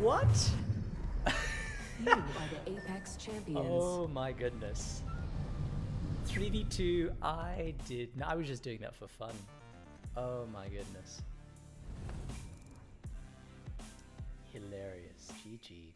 What? You are the Apex champions. Oh my goodness. 3v2, I did. No, I was just doing that for fun. Oh my goodness. Hilarious. GG.